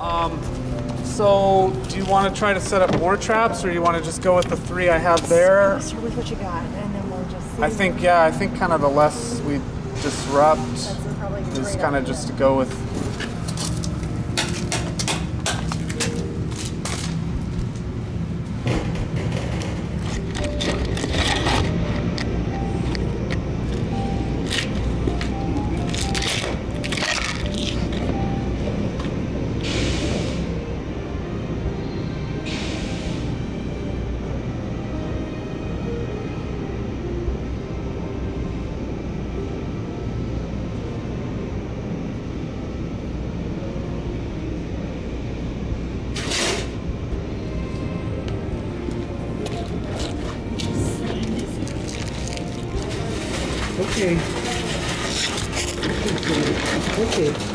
Um, so do you want to try to set up more traps or you want to just go with the three I have there? Start with what you got, and then we'll just see. I think, yeah, I think kind of the less we disrupt That's probably a is kind of just to go with. Okay. Okay.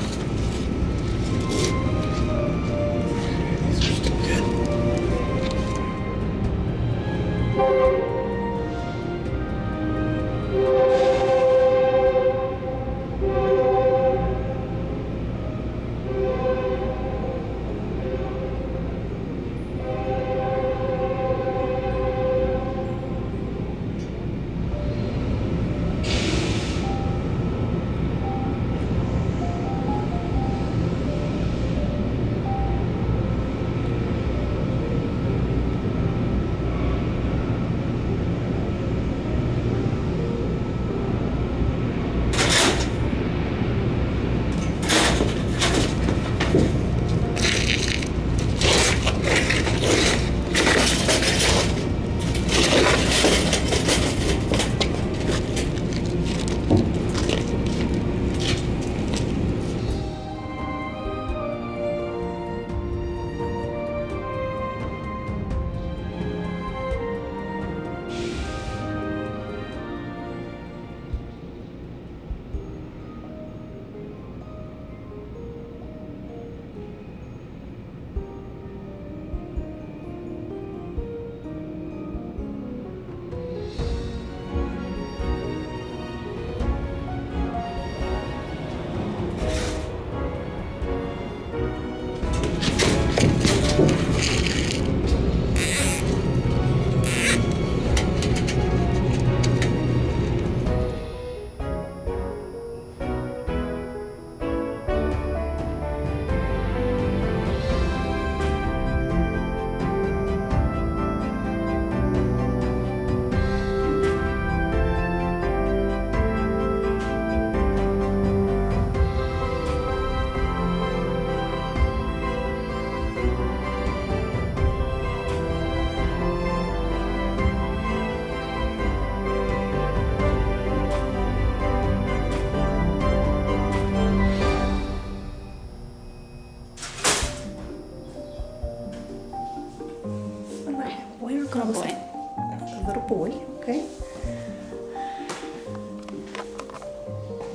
Little boy, okay.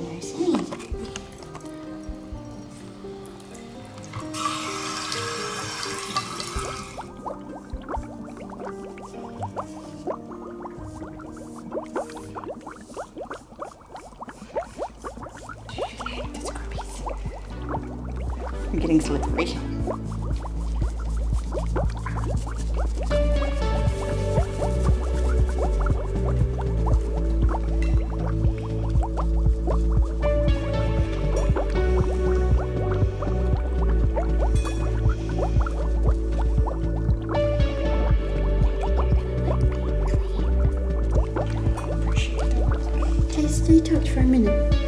Nice and easy. You're getting slippery. talked for a minute.